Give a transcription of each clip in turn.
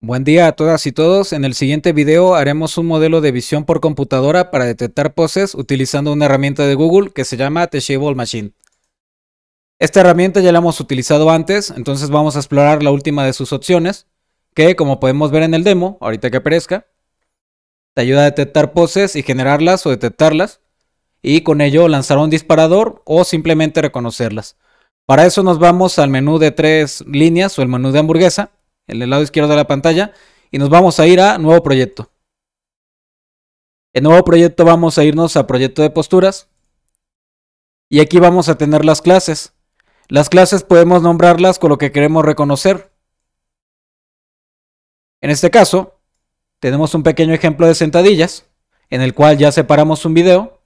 Buen día a todas y todos. En el siguiente video haremos un modelo de visión por computadora para detectar poses utilizando una herramienta de Google que se llama Teachable Machine. Esta herramienta ya la hemos utilizado antes, entonces vamos a explorar la última de sus opciones, que como podemos ver en el demo, ahorita que aparezca, te ayuda a detectar poses y generarlas o detectarlas, y con ello lanzar un disparador o simplemente reconocerlas. Para eso nos vamos al menú de tres líneas o el menú de hamburguesa, en el lado izquierdo de la pantalla y nos vamos a ir a nuevo proyecto. En nuevo proyecto vamos a irnos a proyecto de posturas y aquí vamos a tener las clases. Las clases podemos nombrarlas con lo que queremos reconocer. En este caso, tenemos un pequeño ejemplo de sentadillas en el cual ya separamos un video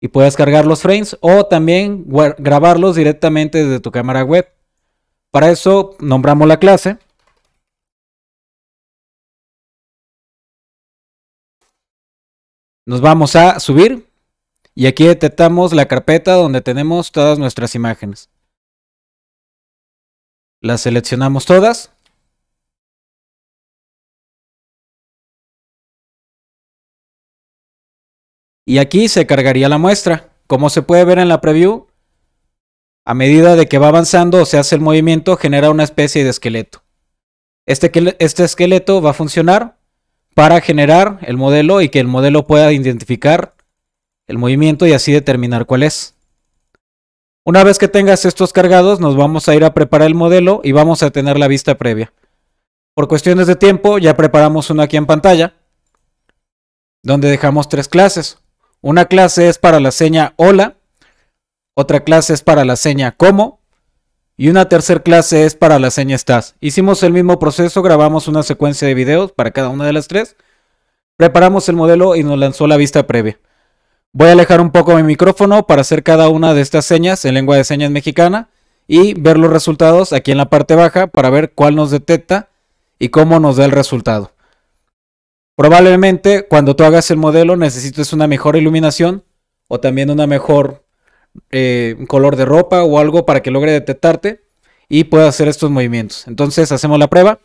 y puedes cargar los frames o también grabarlos directamente desde tu cámara web. Para eso nombramos la clase. Nos vamos a subir y aquí detectamos la carpeta donde tenemos todas nuestras imágenes. Las seleccionamos todas. Y aquí se cargaría la muestra. Como se puede ver en la preview, a medida de que va avanzando o se hace el movimiento, genera una especie de esqueleto. Este, este esqueleto va a funcionar para generar el modelo y que el modelo pueda identificar el movimiento y así determinar cuál es. Una vez que tengas estos cargados, nos vamos a ir a preparar el modelo y vamos a tener la vista previa. Por cuestiones de tiempo, ya preparamos una aquí en pantalla, donde dejamos tres clases. Una clase es para la seña hola, otra clase es para la seña como y una tercera clase es para la seña estás. Hicimos el mismo proceso, grabamos una secuencia de videos para cada una de las tres, preparamos el modelo y nos lanzó la vista previa. Voy a alejar un poco mi micrófono para hacer cada una de estas señas en lengua de señas mexicana y ver los resultados aquí en la parte baja para ver cuál nos detecta y cómo nos da el resultado. Probablemente cuando tú hagas el modelo necesites una mejor iluminación o también una mejor eh, color de ropa o algo para que logre detectarte y pueda hacer estos movimientos. Entonces hacemos la prueba.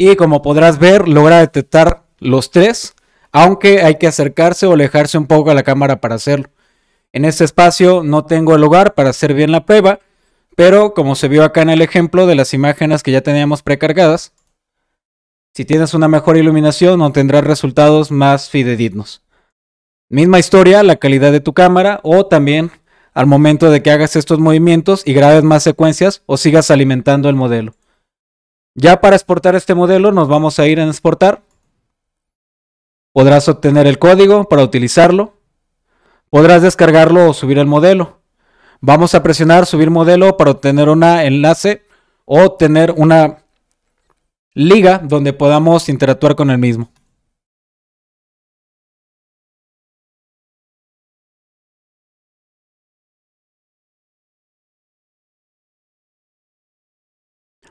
Y como podrás ver, logra detectar los tres, aunque hay que acercarse o alejarse un poco a la cámara para hacerlo. En este espacio no tengo el lugar para hacer bien la prueba, pero como se vio acá en el ejemplo de las imágenes que ya teníamos precargadas, si tienes una mejor iluminación obtendrás resultados más fidedignos. Misma historia, la calidad de tu cámara o también al momento de que hagas estos movimientos y grabes más secuencias o sigas alimentando el modelo. Ya para exportar este modelo nos vamos a ir en exportar. Podrás obtener el código para utilizarlo. Podrás descargarlo o subir el modelo. Vamos a presionar subir modelo para obtener un enlace o tener una liga donde podamos interactuar con el mismo.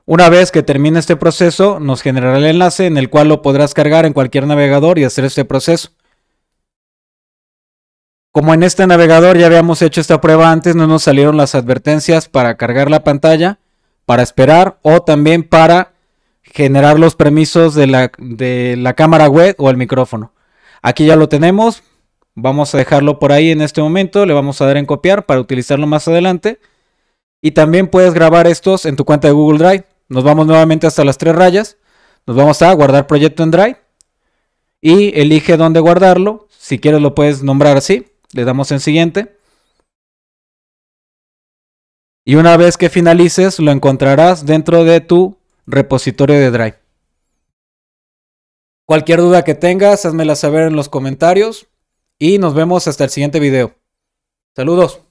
Una vez que termine este proceso, nos generará el enlace en el cual lo podrás cargar en cualquier navegador y hacer este proceso. Como en este navegador ya habíamos hecho esta prueba antes, no nos salieron las advertencias para cargar la pantalla, para esperar o también para generar los permisos de la, de la cámara web o el micrófono. Aquí ya lo tenemos, vamos a dejarlo por ahí en este momento, le vamos a dar en copiar para utilizarlo más adelante. Y también puedes grabar estos en tu cuenta de Google Drive. Nos vamos nuevamente hasta las tres rayas. Nos vamos a guardar proyecto en Drive. Y elige dónde guardarlo. Si quieres lo puedes nombrar así. Le damos en siguiente. Y una vez que finalices lo encontrarás dentro de tu repositorio de Drive. Cualquier duda que tengas, házmela saber en los comentarios. Y nos vemos hasta el siguiente video. Saludos.